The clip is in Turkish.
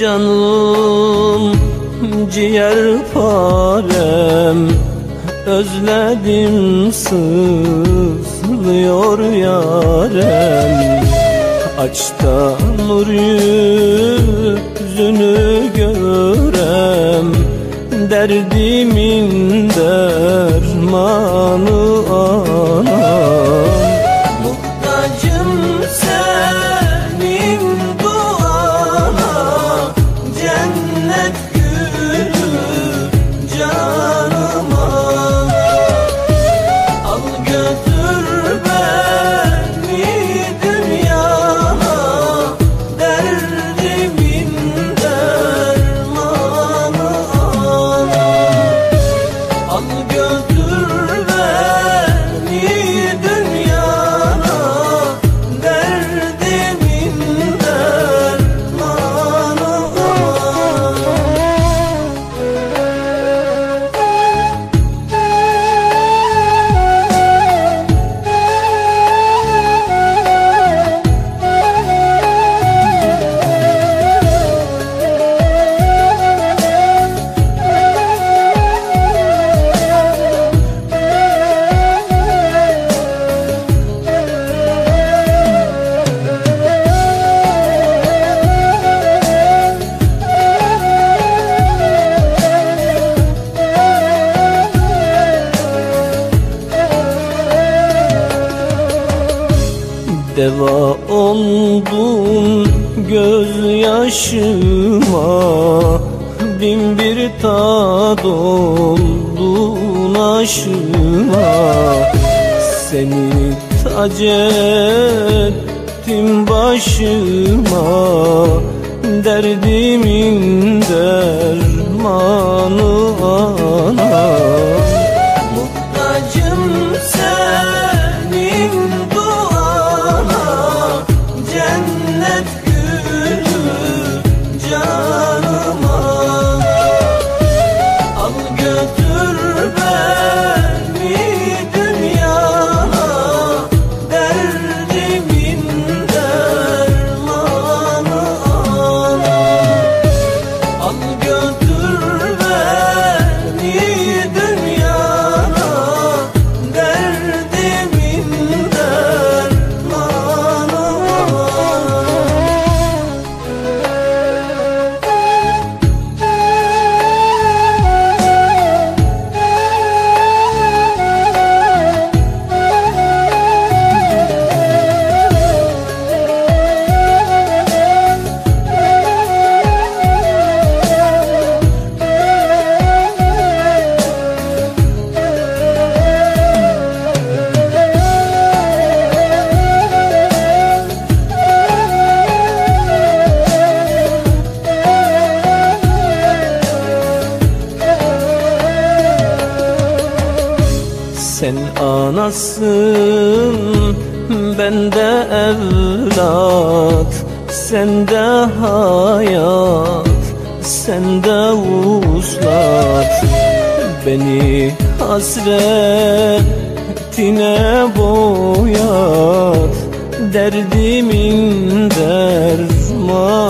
Canım ciğer parem Özledim sızlıyor yarem. Aç da nur yüzünü görem. Derdimin dermanı anam Deva oldun gözyaşıma Bin bir tad oldun aşıma. Seni tac ettim başıma Derdimin dermanı ana Sen anasın ben de evlat Sen de hayat sen de uslat Beni hasretine boyat Derdimin dermanı ana